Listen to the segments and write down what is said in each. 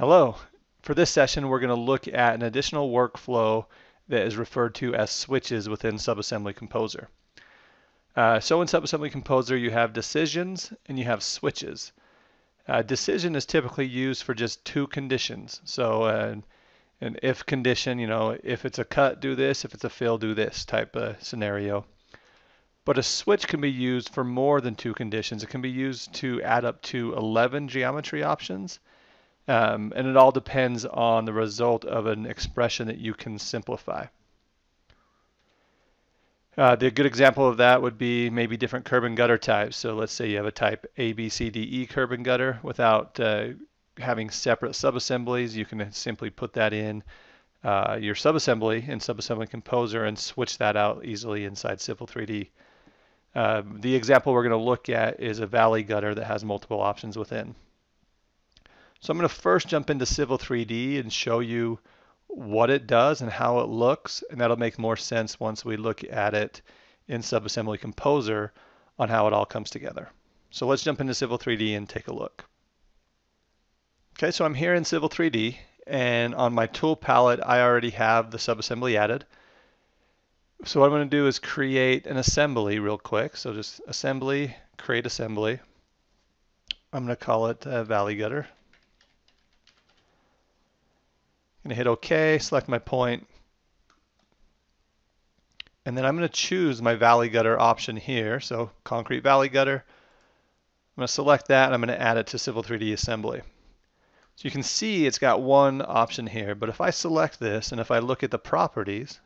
Hello. For this session, we're going to look at an additional workflow that is referred to as switches within Subassembly Composer. Uh, so in Subassembly Composer, you have decisions and you have switches. Uh, decision is typically used for just two conditions. So uh, an if condition, you know, if it's a cut, do this, if it's a fill, do this type of scenario. But a switch can be used for more than two conditions. It can be used to add up to 11 geometry options um, and it all depends on the result of an expression that you can simplify. Uh, the good example of that would be maybe different curb and gutter types. So let's say you have a type A, B, C, D, E curb and gutter without uh, having separate subassemblies. You can simply put that in uh, your subassembly in Subassembly Composer and switch that out easily inside Civil 3D. Uh, the example we're going to look at is a valley gutter that has multiple options within. So I'm going to first jump into Civil 3D and show you what it does and how it looks, and that'll make more sense once we look at it in Subassembly Composer on how it all comes together. So let's jump into Civil 3D and take a look. Okay, so I'm here in Civil 3D, and on my tool palette, I already have the subassembly added. So what I'm going to do is create an assembly real quick. So just assembly, create assembly. I'm going to call it uh, Valley Gutter. I'm going to hit OK, select my point, and then I'm going to choose my valley gutter option here. So concrete valley gutter. I'm going to select that and I'm going to add it to Civil 3D Assembly. So you can see it's got one option here, but if I select this and if I look at the properties,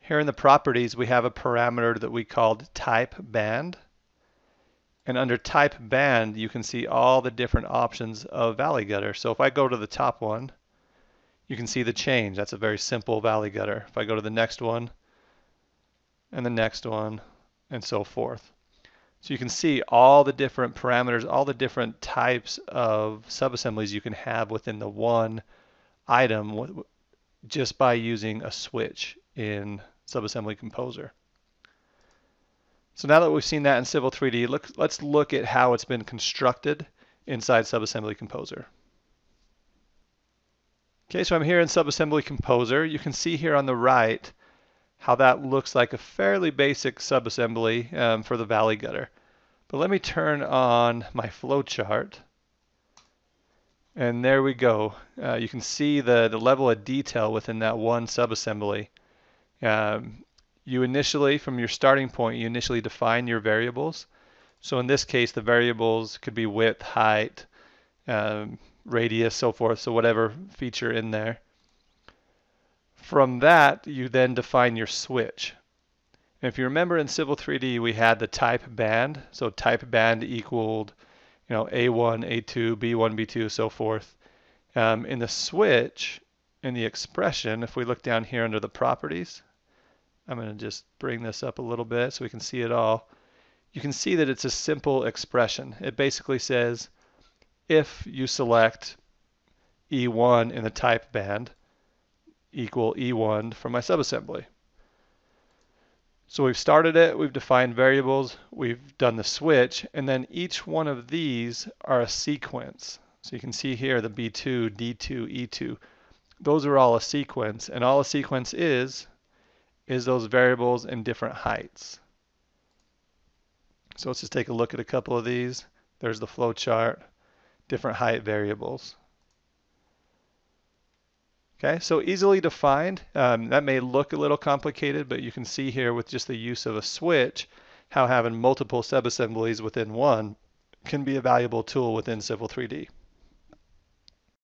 here in the properties we have a parameter that we called type band. And under type band you can see all the different options of valley gutter. So if I go to the top one, you can see the change. That's a very simple valley gutter. If I go to the next one, and the next one, and so forth. So you can see all the different parameters, all the different types of subassemblies you can have within the one item just by using a switch in Subassembly Composer. So now that we've seen that in Civil 3D, look, let's look at how it's been constructed inside Subassembly Composer. Okay, so I'm here in Subassembly Composer. You can see here on the right how that looks like a fairly basic subassembly um, for the valley gutter. But let me turn on my flowchart. And there we go. Uh, you can see the, the level of detail within that one subassembly. Um, you initially, from your starting point, you initially define your variables. So in this case, the variables could be width, height, um, radius, so forth, so whatever feature in there. From that, you then define your switch. And if you remember in Civil 3D, we had the type band. So type band equaled, you know, A1, A2, B1, B2, so forth. Um, in the switch, in the expression, if we look down here under the properties, I'm going to just bring this up a little bit so we can see it all. You can see that it's a simple expression. It basically says if you select E1 in the type band equal E1 for my subassembly. So we've started it, we've defined variables, we've done the switch, and then each one of these are a sequence. So you can see here the B2, D2, E2. Those are all a sequence, and all a sequence is, is those variables in different heights. So let's just take a look at a couple of these. There's the flow chart different height variables. Okay, so easily defined. Um, that may look a little complicated, but you can see here with just the use of a switch how having multiple subassemblies within one can be a valuable tool within Civil 3D.